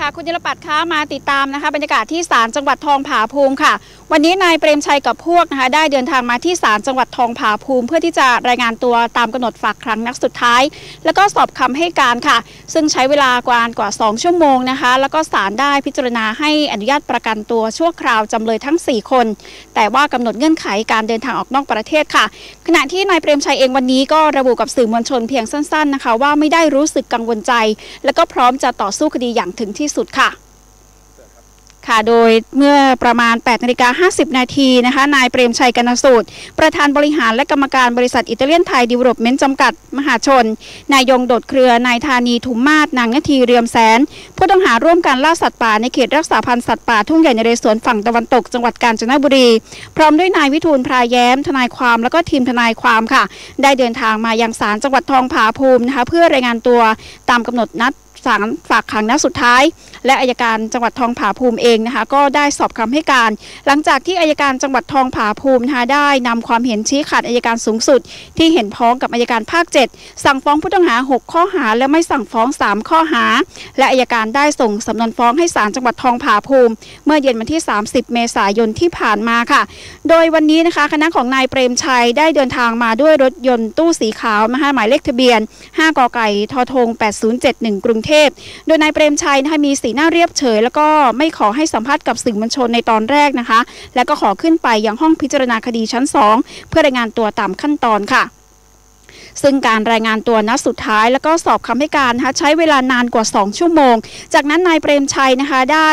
ค่ะคุณยลปัตย์คะมาติดตามนะคะบรรยากาศที่ศาลจังหวัดทองผาภูมิค่ะ วันนี้นายเปรมชัยกับพวกนะคะได้เดินทางมาที่ศาลจังหวัดทองผาภูมิ เพื่อที่จะรายงานตัวตามกำหนดฝากครั้งนักสุดท้าย แล้วก็สอบคำให้การค่ะ ซึ่งใช้เวลากว่ากว่า 2 ชั่วโมงนะคะ แล้วก็ศาลได้พิจารณาให้อนุญาตประกันตัวชั่วคราวจำเลยทั้ง 4 คน แต่ว่ากำหนดเงื่อนไขการเดินทางออกนอกประเทศค่ะ ขณะที่นายเปรมชัยเองวันนี้ก็ระบุกับสื่อมวลชนเพียงสั้น ๆนะคะ ว่าไม่ได้รู้สึกกังวลใจ และก็พร้อมจะต่อสู้คดีอย่างถึงที่สุดค่ะ ค่ะ โดยเมื่อประมาณ8นาฬิกา50 นาทีนะคะ นายเปรมชัยกรรณสูต ประธานบริหารและกรรมการบริษัทอิตาเลียนไทยดีเวลลอปเมนต์จำกัด มหาชน นายยงค์โดดเครือนายธานีทุมมาศนางนทีเรียมแสน ผู้ต้องหาร่วมการล่าสัตว์ป่าในเขตรักษาพันธุ์สัตว์ป่าทุ่งใหญ่นเรศวรฝั่งตะวันตกจังหวัดกาญจนบุรี พร้อมด้วยนายวิทูลพรายแย้ม ทนายความแล้วก็ทีมทนายความค่ะ ได้เดินทางมายังศาลจังหวัดทองผาภูมินะคะเพื่อรายงานตัวตามกำหนดนัด ศาลฝากขังนัดสุดท้าย และอายการจังหวัดทองผาภูมิเองนะคะ ก็ได้สอบคำให้การ หลังจากที่อายการจังหวัดทองผาภูมินะคะได้นำความเห็นชี้ขาดอายการสูงสุด ที่เห็นพ้องกับอายการภาค 7 สั่งฟ้องผู้ต้องหา 6 ข้อหา และไม่สั่งฟ้อง 3 ข้อหา และอายการได้ส่งสำนวนฟ้องให้ศาลจังหวัดทองผาภูมิ เมื่อเย็นวันที่ 30 เมษายนที่ผ่านมาค่ะ โดยวันนี้นะคะคณะของนายเปรมชัยได้เดินทางมาด้วยรถยนต์ตู้สีขาวนะคะหมายเลขทะเบียน 5กไก่ททง 8071 กรุงเทพ โดยนายเปรมชัยนะคะมีสีหน้าเรียบเฉย แล้วก็ไม่ขอให้สัมภาษณ์กับสื่อมวลชนในตอนแรกนะคะ และก็ขอขึ้นไปยังห้องพิจารณาคดีชั้น 2 เพื่อรายงานตัวตามขั้นตอนค่ะ ซึ่งการรายงานตัวนัดสุดท้ายแล้วก็สอบคำให้การนะคะใช้เวลานานกว่า 2 ชั่วโมง จากนั้นนายเปรมชัยนะคะได้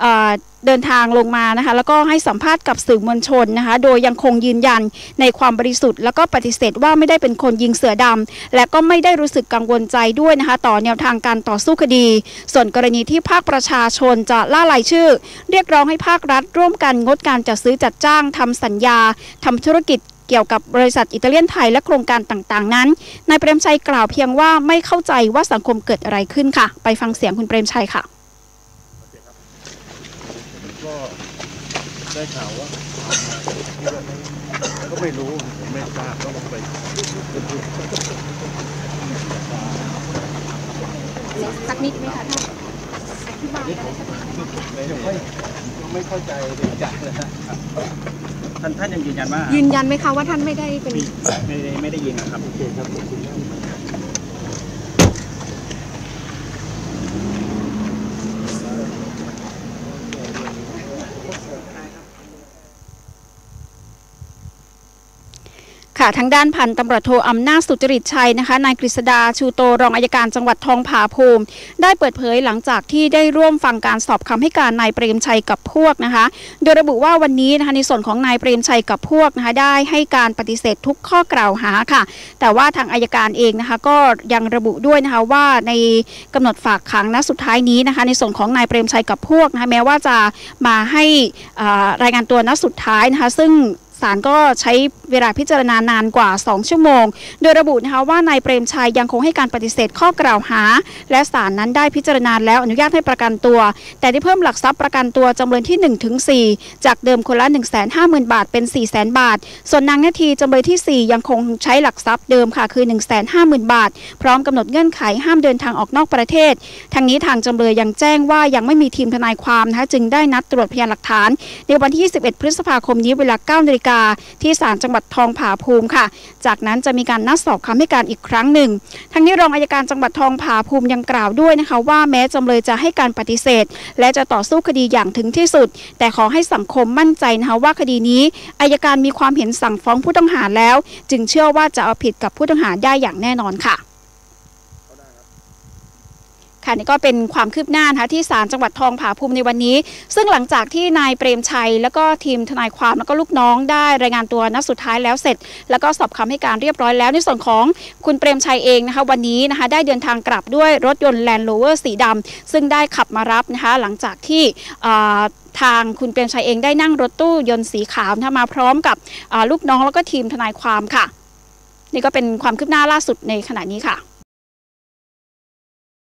เอ่อเดินทางลงมานะคะแล้วก็ให้สัมภาษณ์กับสื่อมวลชนนะคะโดยยังคงยืนยันในความบริสุทธิ์ แล้วก็ปฏิเสธว่าไม่ได้เป็นคนยิงเสือดำและก็ไม่ได้รู้สึกกังวลใจด้วยนะคะต่อแนวทางการต่อสู้คดี ส่วนกรณีที่ภาคประชาชนจะล่ารายชื่อ เรียกร้องให้ภาครัฐ ร่วมกันงดการจัดซื้อจัดจ้างทำสัญญาทำธุรกิจเกี่ยวกับบริษัทอิตาเลียนไทยและโครงการต่างๆ นั้นนายเปรมชัยกล่าวเพียงว่าไม่เข้าใจว่าสังคมเกิดอะไรขึ้นค่ะ ไปฟังเสียงคุณเปรมชัยค่ะก็ได้ข่าวว่าที่ว่าไม่ก็ไม่รู้ผมไม่ทราบก็ลงไปสักนิดไหมคะท่าน ยังไม่ยังไม่เข้าใจในใจนะฮะท่านท่านยังยืนยันว่ายืนยันไหมคะว่าท่านไม่ได้เป็น ไม่ได้ไม่ได้ยิงนะครับโอเคครับ ค่ะทางด้านพันตำรวจโทอำนาจสุจริตชัยนะคะนายกฤษดาชูโตรองอายการจังหวัดทองผาภูมิ ได้เปิดเผยหลังจากที่ได้ร่วมฟังการสอบคำให้การนายเปรมชัยกับพวกนะคะ โดยระบุว่าวันนี้นะคะในส่วนของนายเปรมชัยกับพวกนะคะได้ให้การปฏิเสธทุกข้อกล่าวหาค่ะ แต่ว่าทางอายการเองนะคะก็ยังระบุด้วยนะคะว่าในกำหนดฝากขังณสุดท้ายนี้นะคะในส่วนของนายเปรมชัยกับพวกนะคะแม้ว่าจะมาให้รายงานตัวณสุดท้ายนะคะซึ่ง ศาลก็ใช้เวลาพิจารณานานกว่า 2 ชั่วโมง โดยระบุนะคะว่านายเปรมชัยยังคงให้การปฏิเสธข้อกล่าวหา และศาลนั้นได้พิจารณาแล้วอนุญาตให้ประกันตัว แต่ได้เพิ่มหลักทรัพย์ประกันตัวจำเลยที่1ถึง4จากเดิมคนละ 1 5 0 0 0 0 บาทเป็น4 0 0 0 0 0 บาท ส่วนนางนาทีจำเลยที่ 4 ยังคงใช้หลักทรัพย์เดิมค่ะคือ 1 5 0 0 0 0 บาท พร้อมกำหนดเงื่อนไขห้ามเดินทางออกนอกประเทศทางนี้ทางจำเลยยังแจ้งว่ายังไม่มีทีมทนายความนะคะจึงได้นัดตรวจพยานหลักฐาน ในวันที่ 21 พฤษภาคมนี้เวลา9นาฬิกาที่ศาลจังหวัดทองผาภูมิค่ะ จากนั้นจะมีการนัดสอบคำให้การอีกครั้งหนึ่ง ทั้งนี้รองอายการจังหวัดทองผาภูมิยังกล่าวด้วยนะคะ ว่าแม้จำเลยจะให้การปฏิเสธ และจะต่อสู้คดีอย่างถึงที่สุด แต่ขอให้สังคมมั่นใจนะคะว่าคดีนี้อายการมีความเห็นสั่งฟ้องผู้ต้องหาแล้ว จึงเชื่อว่าจะเอาผิดกับผู้ต้องหาได้อย่างแน่นอนค่ะ ค่ะนี่ก็เป็นความคืบหน้านะคะที่ศาลจังหวัดทองผาภูมิในวันนี้ ซึ่งหลังจากที่นายเปรมชัย แล้วก็ทีมทนายความแล้วก็ลูกน้องได้รายงานตัวนัดสุดท้ายแล้วเสร็จ แล้วก็สอบคำให้การเรียบร้อยแล้วในส่วนของคุณเปรมชัยเองนะคะวันนี้นะคะได้เดินทางกลับด้วยรถยนต์ Land Rover สีดำซึ่งได้ขับมารับนะคะหลังจากที่ทางคุณเปรมชัยเองได้นั่งรถตู้ยนต์สีขาวมาพร้อมกับลูกน้องแล้วก็ทีมทนายความค่ะ นี่ก็เป็นความคืบหน้าล่าสุดในขณะนี้ค่ะ